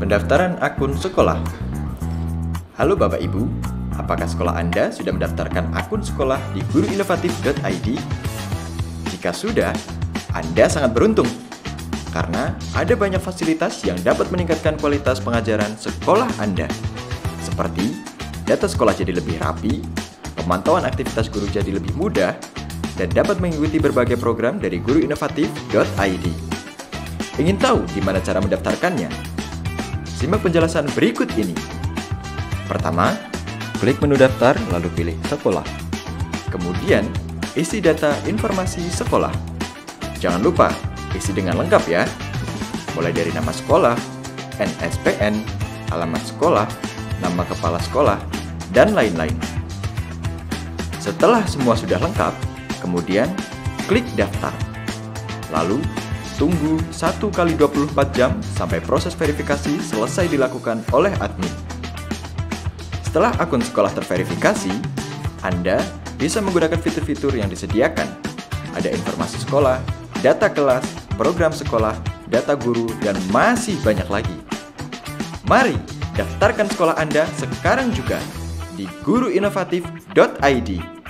Pendaftaran akun sekolah. Halo Bapak Ibu, apakah sekolah Anda sudah mendaftarkan akun sekolah di guruinovatif.id? Jika sudah, Anda sangat beruntung karena ada banyak fasilitas yang dapat meningkatkan kualitas pengajaran sekolah Anda. Seperti data sekolah jadi lebih rapi, pemantauan aktivitas guru jadi lebih mudah, dan dapat mengikuti berbagai program dari guruinovatif.id. Ingin tahu gimana cara mendaftarkannya? Simak penjelasan berikut ini. Pertama, klik menu daftar lalu pilih sekolah. Kemudian, isi data informasi sekolah. Jangan lupa, isi dengan lengkap ya. Mulai dari nama sekolah, NSPN, alamat sekolah, nama kepala sekolah, dan lain-lain. Setelah semua sudah lengkap, kemudian klik daftar. Lalu, Tunggu 1 kali 24 jam sampai proses verifikasi selesai dilakukan oleh admin. Setelah akun sekolah terverifikasi, Anda bisa menggunakan fitur-fitur yang disediakan. Ada informasi sekolah, data kelas, program sekolah, data guru, dan masih banyak lagi. Mari daftarkan sekolah Anda sekarang juga di guruinovatif.id.